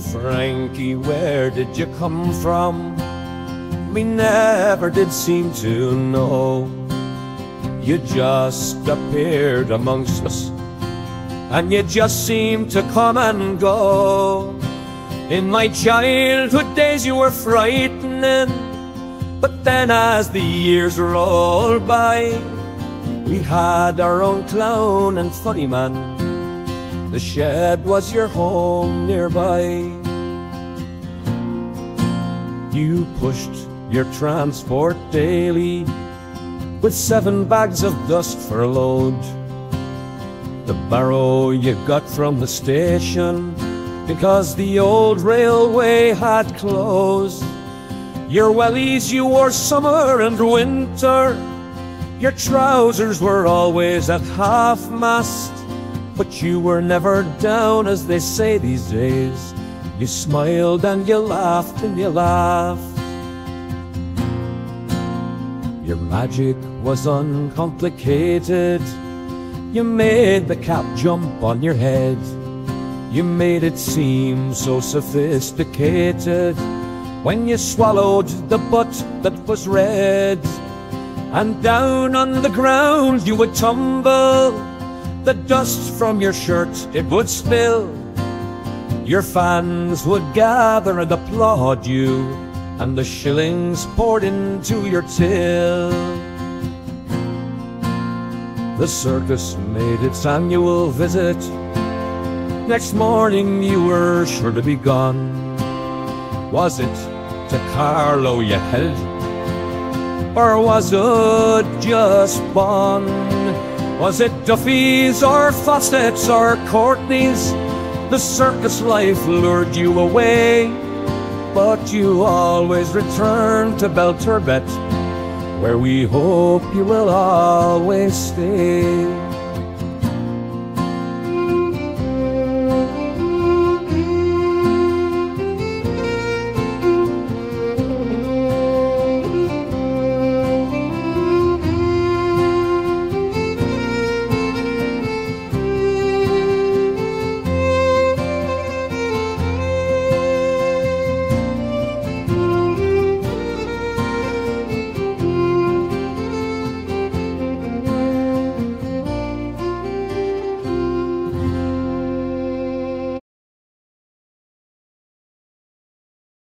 Frankie, where did you come from? We never did seem to know. You just appeared amongst us, and you just seemed to come and go. In my childhood days, you were frightening, but then as the years rolled by, we had our own clown and funny man. The shed was your home nearby. You pushed your transport daily with seven bags of dust for a load. The barrow you got from the station because the old railway had closed. Your wellies you wore summer and winter your trousers were always at half mast, but you were never down, as they say these days. You smiled and you laughed and you laughed. Your magic was uncomplicated. You made the cap jump on your head. You made it seem so sophisticated when you swallowed the butt that was red and down on the ground you would tumble. The dust from your shirt it would spill. Your fans would gather and applaud you, and the shillings poured into your till. The circus made its annual visit. Next morning you were sure to be gone. Was it to Carlow you headed? Or was it just Bawn? Was it Duffy's or Fossett's or Courtney's? The circus life lured you away, but you always return to Belturbet, where we hope you will always stay.